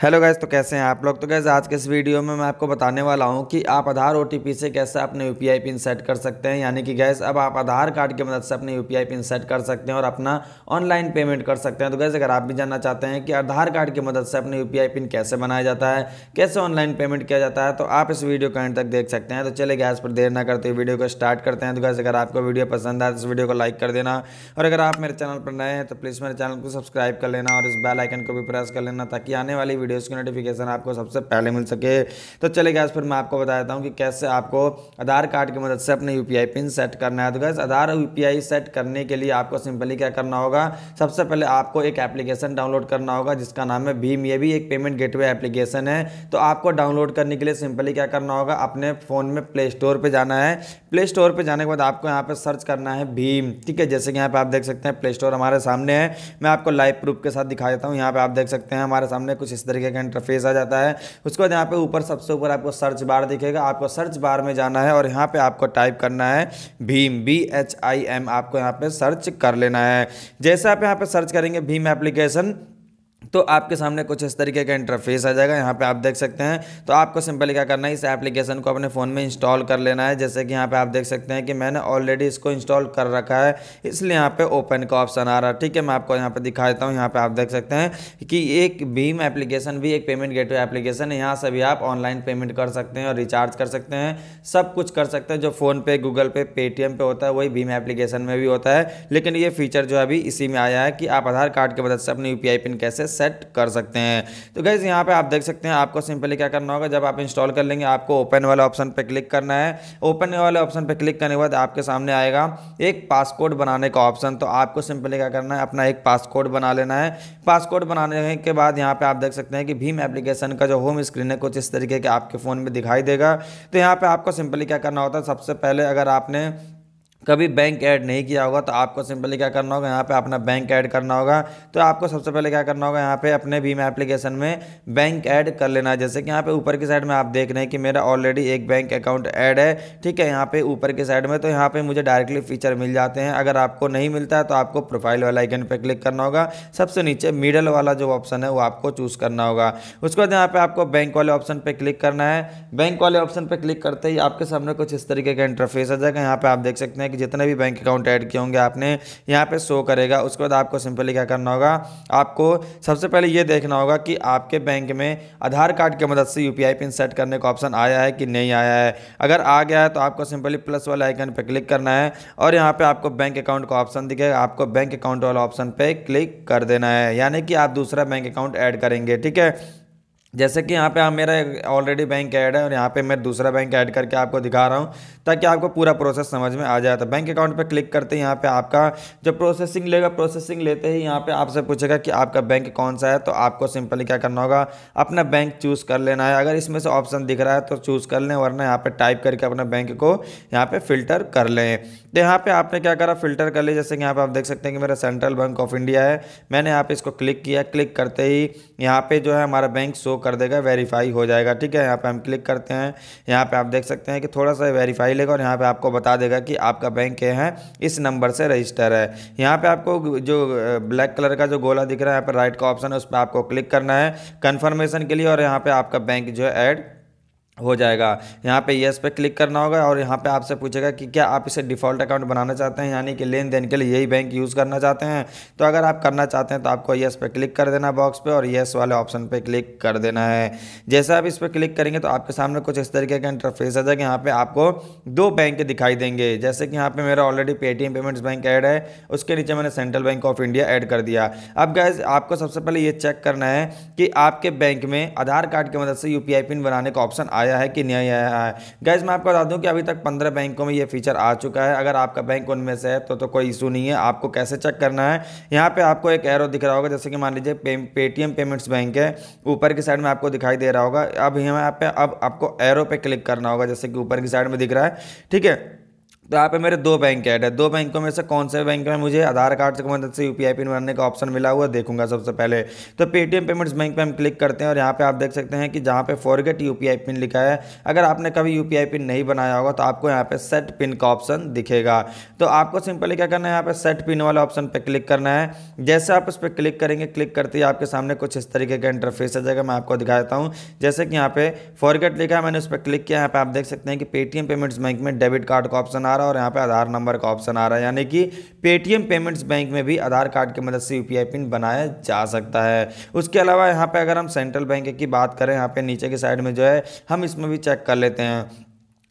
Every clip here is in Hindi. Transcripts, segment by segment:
हेलो गैस तो कैसे हैं आप लोग? तो गैस आज के इस वीडियो में मैं आपको बताने वाला हूँ कि आप आधार ओटीपी से कैसे अपने यूपीआई पिन सेट कर सकते हैं। यानी कि गैस अब आप आधार कार्ड की मदद से अपने यूपीआई पिन सेट कर सकते हैं और अपना ऑनलाइन पेमेंट कर सकते हैं। तो गैस अगर आप भी जानना चाहते हैं कि आधार कार्ड की मदद से अपने यूपीआई पिन कैसे बनाया जाता है, कैसे ऑनलाइन पेमेंट किया जाता है तो आप इस वीडियो को एंड तक देख सकते हैं। तो चले गैस पर देर ना करते हुए वीडियो को स्टार्ट करते हैं। तो गैस अगर आपको वीडियो पसंद आए तो इस वीडियो को लाइक कर देना। और अगर आप मेरे चैनल पर नए हैं तो प्लीज़ मेरे चैनल को सब्सक्राइब कर लेना और इस बेलाइकन को भी प्रेस कर लेना ताकि आने वाली वीडियोज़ की नोटिफिकेशन आपको सबसे पहले मिल सके। तो चले गैस फिर मैं आपको बता देता हूँ कि कैसे आपको आधार कार्ड की मदद से अपने यू पिन सेट करना है। तो गैस आधार यूपीआई सेट करने के लिए आपको सिंपली क्या करना होगा? सबसे पहले आपको एक एप्लीकेशन डाउनलोड करना होगा, जिसका नाम है भीम ये भी एक पेमेंट गेटवे एप्लीकेशन है। तो आपको डाउनलोड करने के लिए सिंपली क्या करना होगा? अपने फ़ोन में प्ले स्टोर पर जाना है। प्ले स्टोर पर जाने के बाद आपको यहाँ पर सर्च करना है भीम ठीक है, जैसे कि यहाँ पे आप देख सकते हैं प्ले स्टोर हमारे सामने है। मैं आपको लाइव प्रूफ के साथ दिखा देता हूँ। यहाँ पे आप देख सकते हैं हमारे सामने कुछ इस तरीके का इंटरफेस आ जाता है। उसके बाद यहाँ पे ऊपर सबसे ऊपर आपको सर्च बार दिखेगा। आपको सर्च बार में जाना है और यहाँ पे आपको टाइप करना है भीम बी एच आई एम आपको यहाँ पे सर्च कर लेना है। जैसे आप यहाँ पे सर्च करेंगे भीम एप्लीकेशन तो आपके सामने कुछ इस तरीके का इंटरफेस आ जाएगा, यहाँ पे आप देख सकते हैं। तो आपको सिंपली क्या करना है, इस एप्लीकेशन को अपने फ़ोन में इंस्टॉल कर लेना है। जैसे कि यहाँ पे आप देख सकते हैं कि मैंने ऑलरेडी इसको इंस्टॉल कर रखा है, इसलिए यहाँ पे ओपन का ऑप्शन आ रहा है। ठीक है, मैं आपको यहाँ पे दिखा देता हूँ, यहाँ पे आप देख सकते हैं कि एक भीम एप्लीकेशन भी, एक पेमेंट गेटवे एप्लीकेशन है। यहाँ से भी आप ऑनलाइन पेमेंट कर सकते हैं और रिचार्ज कर सकते हैं। सब कुछ कर सकते हैं, जो फ़ोन पे गूगल पे पेटीएम पे होता है, वही भीम एप्लीकेशन में भी होता है। लेकिन ये फीचर जो अभी इसी में आया है कि आप आधार कार्ड की मदद से अपनी यू पिन कैसे सेट कर सकते हैं। तो गैस यहाँ पे आप देख सकते हैं आपको सिंपली क्या करना होगा। जब आप इंस्टॉल कर लेंगे, आपको ओपन वाले ऑप्शन पे क्लिक करना है। ओपन वाले ऑप्शन पे क्लिक करने के बाद आपके सामने आएगा एक पासकोड बनाने का ऑप्शन तो आपको सिंपली क्या करना है, अपना एक पासकोड बना लेना है। पासकोड बनाने के बाद यहाँ पर आप देख सकते हैं कि भीम एप्लीकेशन का जो होम स्क्रीन है, कुछ इस तरीके के आपके फ़ोन में दिखाई देगा। तो यहाँ पर आपको सिंपली क्या करना होता है, सबसे पहले अगर आपने कभी बैंक ऐड नहीं किया होगा तो आपको सिंपली क्या करना होगा, यहाँ पे अपना बैंक ऐड करना होगा। तो आपको सबसे पहले क्या करना होगा, यहाँ पे अपने भीम एप्लीकेशन में बैंक ऐड कर लेना है। जैसे कि यहाँ पे ऊपर की साइड में आप देख रहे हैं कि मेरा ऑलरेडी एक बैंक अकाउंट ऐड है, ठीक है, यहाँ पे ऊपर की साइड में। तो यहाँ पे मुझे डायरेक्टली फीचर मिल जाते हैं। अगर आपको नहीं मिलता है तो आपको प्रोफ़ाइल वाला आइकन पर क्लिक करना होगा। सबसे नीचे मिडल वाला जो ऑप्शन है, वो आपको चूज़ करना होगा। उसके बाद यहाँ पे आपको बैंक वाले ऑप्शन पर क्लिक करना है। बैंक वाले ऑप्शन पर क्लिक करते ही आपके सामने कुछ इस तरीके का इंटरफेस आ जाएगा। यहाँ पे आप देख सकते हैं कि जितने भी बैंक अकाउंट ऐड किए होंगे आपने, यहाँ पे शो करेगा। उसके बाद आपको सिंपली क्या करना होगा? आपको सबसे पहले ये देखना होगा कि आपके बैंक में आधार कार्ड की मदद से यूपीआई पिन सेट करने का ऑप्शन आया है कि नहीं आया है। अगर आ गया है तो आपको सिंपली प्लस वाले आइकन पर क्लिक करना है और यहाँ पर आपको बैंक अकाउंट का ऑप्शन दिखेगा। आपको बैंक अकाउंट वाला ऑप्शन पर क्लिक कर देना है। यानी कि आप दूसरा बैंक अकाउंट ऐड करेंगे, ठीक है? जैसे कि यहाँ पे आप मेरा ऑलरेडी बैंक ऐड है और यहाँ पे मैं दूसरा बैंक ऐड करके आपको दिखा रहा हूँ ताकि आपको पूरा प्रोसेस समझ में आ जाए तो बैंक अकाउंट पे क्लिक करते ही यहाँ पे आपका जो प्रोसेसिंग लेगा प्रोसेसिंग लेते ही यहाँ पे आपसे पूछेगा कि आपका बैंक कौन सा है तो आपको सिंपली क्या करना होगा अपना बैंक चूज़ कर लेना है अगर इसमें से ऑप्शन दिख रहा है तो चूज़ कर लें वरना यहाँ पर टाइप करके अपने बैंक को यहाँ पर फ़िल्टर कर लें तो यहाँ पर आपने क्या करा फ़िल्टर कर लिया जैसे कि यहाँ पर आप देख सकते हैं कि मेरा सेंट्रल बैंक ऑफ़ इंडिया है मैंने यहाँ पर इसको क्लिक किया क्लिक करते ही यहाँ पर जो है हमारा बैंक शो कर देगा वेरीफाई हो जाएगा। ठीक है, यहाँ पे हम क्लिक करते हैं। यहाँ पे आप देख सकते हैं कि थोड़ा सा वेरीफाई लेगा और यहाँ पे आपको बता देगा कि आपका बैंक है, इस नंबर से रजिस्टर है। यहाँ पे आपको जो ब्लैक कलर का जो गोला दिख रहा है, यहाँ पर राइट का ऑप्शन है, उस पर आपको क्लिक करना है। कन्फर्मेशन के लिए और यहाँ पर आपका बैंक जो है ऐड हो जाएगा। यहाँ पे यस पे क्लिक करना होगा और यहाँ पे आपसे पूछेगा कि क्या आप इसे डिफ़ॉल्ट अकाउंट बनाना चाहते हैं, यानी कि लेन देन के लिए यही बैंक यूज़ करना चाहते हैं? तो अगर आप करना चाहते हैं तो आपको यस पे क्लिक कर देना बॉक्स पे और यस वाले ऑप्शन पे क्लिक कर देना है। जैसे आप इस पर क्लिक करेंगे तो आपके सामने कुछ इस तरीके का इंटरफेस आ जाएगा। यहाँ पर आपको दो बैंक दिखाई देंगे। जैसे कि यहाँ पर मेरा already Paytm payments bank add है, उसके नीचे मैंने central bank of India add कर दिया। अब गैस आपको सबसे पहले ये चेक करना है कि आपके बैंक में आधार कार्ड की मदद से यूपीआई पिन बनाने का ऑप्शन आया है कि नहीं आया है? गैस मैं आपको बता दूँ कि अभी तक पंद्रह बैंकों में ये फीचर आ चुका है। अगर आपका बैंक उनमें से है तो तो कोई इशू नहीं है। आपको कैसे चेक करना है? यहाँ पे आपको एक एरो दिख रहा होगा जैसे कि मान लीजिए पे, पेटीएम पेमेंट्स बैंक है। ऊपर की साइड में आपको दिखाई दे रहा होगा। अब यहाँ पे अब आपको एरो पे क्लिक करना होगा जैसे कि ऊपर की साइड में दिख रहा है। ठीक है? तो यहाँ पे मेरे दो बैंक ऐड है। दो बैंकों में से कौन से बैंक में मुझे आधार कार्ड की मदद से यूपीआई पिन बनाने का ऑप्शन मिला हुआ, देखूँगा सबसे पहले। तो पेटीएम पेमेंट्स बैंक पे हम क्लिक करते हैं और यहाँ पे आप देख सकते हैं कि जहाँ पे फॉरगेट यूपीआई पिन लिखा है, अगर आपने कभी यूपीआई पिन नहीं बनाया होगा तो आपको यहाँ पे सेट पिन का ऑप्शन दिखेगा। तो आपको सिंपली क्या करना है, यहाँ पे सेट पिन वाले ऑप्शन पर क्लिक करना है। जैसे आप उस पर क्लिक करेंगे क्लिक करते ही आपके सामने कुछ इस तरीके का इंटरफेस आ जाएगा, मैं आपको दिखा देता हूँ। जैसे कि यहाँ पे फॉरगेट लिखा है, मैंने उस पर क्लिक किया, यहाँ पे आप देख सकते हैं कि पेटीएम पेमेंट्स बैंक में डेबिट कार्ड का ऑप्शन आ रहा है और यहाँ पे आधार नंबर का ऑप्शन आ रहा है। यानी कि पेटीएम पेमेंट्स बैंक में भी आधार कार्ड की मदद से यूपीआई पिन बनाया जा सकता है। उसके अलावा यहाँ पे अगर हम सेंट्रल बैंक की बात करें, यहाँ पे नीचे की साइड में जो है, हम इसमें भी चेक कर लेते हैं।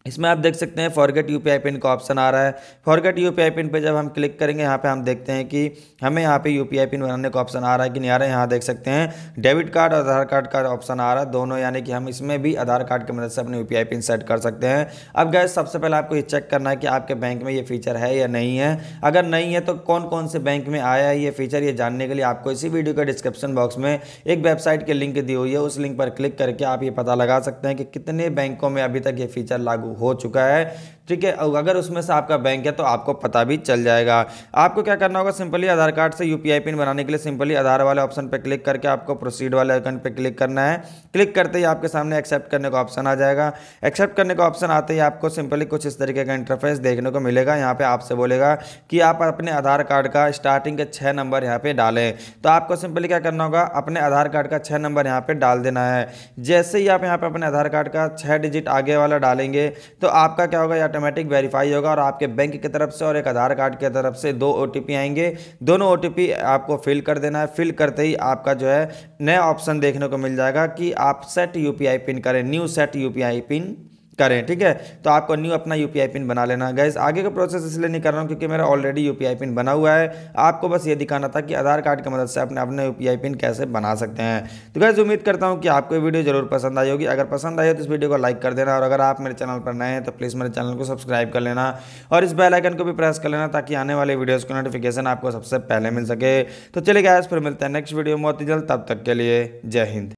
इसमें आप देख सकते हैं फॉरगेट यूपीआई पिन का ऑप्शन आ रहा है। फॉरगेट यूपीआई पिन पे जब हम क्लिक करेंगे, यहाँ पे हम देखते हैं कि हमें यहाँ पे यूपीआई पिन बनाने का ऑप्शन आ रहा है कि नहीं आ रहा है। यहाँ देख सकते हैं डेबिट कार्ड और आधार कार्ड का ऑप्शन आ रहा है। दोनों यानी कि हम इसमें भी आधार कार्ड की मदद से अपने यू पिन सेट कर सकते हैं। अब गैस सबसे पहले आपको ये चेक करना है कि आपके बैंक में ये फीचर है या नहीं है। अगर नहीं है तो कौन कौन से बैंक में आया है ये फीचर ये जानने के लिए आपको इसी वीडियो के डिस्क्रिप्शन बॉक्स में एक वेबसाइट की लिंक दी हुई है। उस लिंक पर क्लिक करके आप ये पता लगा सकते हैं कि कितने बैंकों में अभी तक ये फीचर लागू हो चुका है। ठीक है अगर उसमें से आपका बैंक है तो आपको पता भी चल जाएगा। आपको क्या करना होगा सिंपली आधार कार्ड से यूपीआई पिन बनाने के लिए सिंपली आधार वाले ऑप्शन पर क्लिक करके आपको प्रोसीड वाले आइकन पर क्लिक करना है। क्लिक करते ही आपके सामने एक्सेप्ट करने का ऑप्शन आ जाएगा। एक्सेप्ट करने का ऑप्शन आते ही आपको सिंपली कुछ इस तरीके का इंटरफेस देखने को मिलेगा। यहाँ पे आपसे बोलेगा कि आप अपने आधार कार्ड का स्टार्टिंग के छः नंबर यहाँ पे डालें। तो आपको सिंपली क्या करना होगा, अपने आधार कार्ड का छः नंबर यहाँ पे डाल देना है। जैसे ही आप यहाँ पे अपने आधार कार्ड का छः डिजिट आगे वाला डालेंगे तो आपका क्या होगा ऑटोमेटिक वेरीफाई होगा और आपके बैंक की तरफ़ से और एक आधार कार्ड की तरफ़ से दो ओटीपी आएँगे। दोनों ओटीपी आपको फिल कर देना है। फिल करते ही आपका जो है नया ऑप्शन देखने को मिल जाएगा कि आप सेट यूपीआई पिन करें। न्यू सेट यूपीआई पिन करें, ठीक है? तो आपको न्यू अपना यूपीआई पिन बना लेना। गैस आगे का प्रोसेस इसलिए नहीं कर रहा हूँ क्योंकि मेरा ऑलरेडी यूपीआई पिन बना हुआ है। आपको बस ये दिखाना था कि आधार कार्ड की मदद से अपने अपने यूपीआई पिन कैसे बना सकते हैं। तो गैस उम्मीद करता हूँ कि आपको वीडियो ज़रूर पसंद आई होगी। अगर पसंद आई हो तो इस वीडियो को लाइक कर देना और अगर आप मेरे चैनल पर नए हैं तो प्लीज़ मेरे चैनल को सब्सक्राइब कर लेना और इस बेल आइकन को भी प्रेस कर लेना ताकि आने वाले वीडियोज़ की नोटिफिकेशन आपको सबसे पहले मिल सके। तो चलिए गैस फिर मिलते हैं नेक्स्ट वीडियो में। बहुत ही जल्द तब तक के लिए जय हिंद।